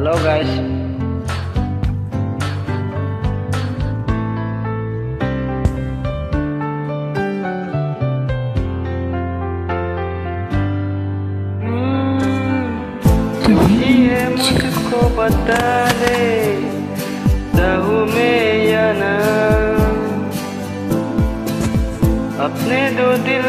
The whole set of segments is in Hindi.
हेलो गाइस मुझको बता दे दहू में या ना अपने दो दिल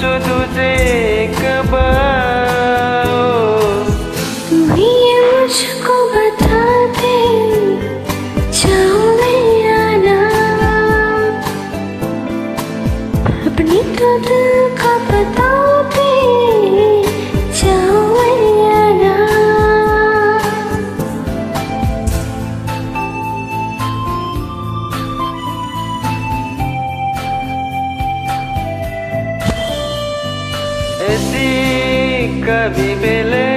to today. किसी कभी मिले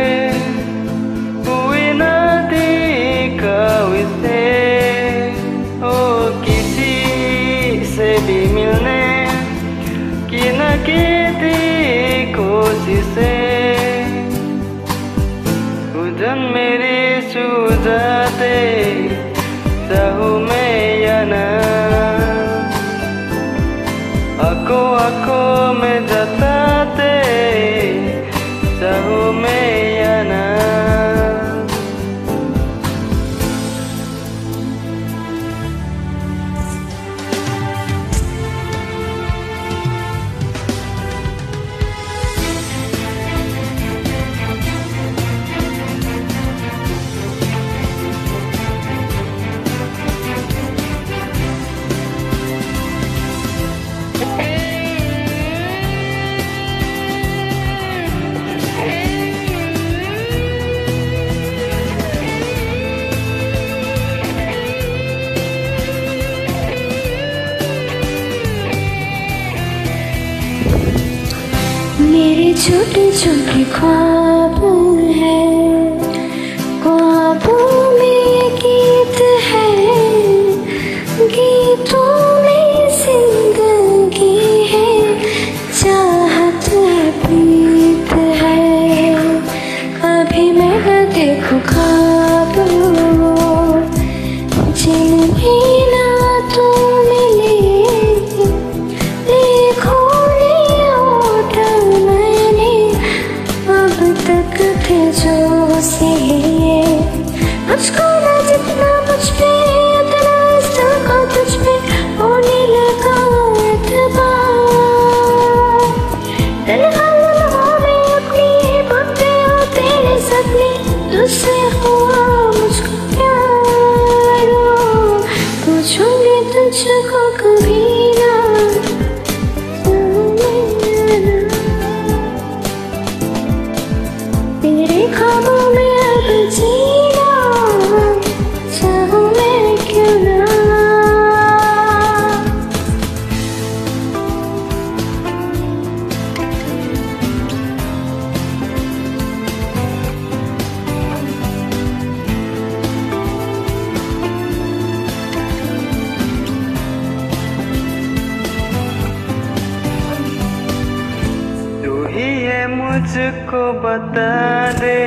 छोटे छोटे ख्वाब है। 好多美的记忆 मुझको बता दे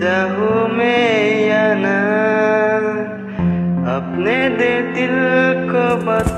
चाहो मैं या ना। अपने दे दिल को बता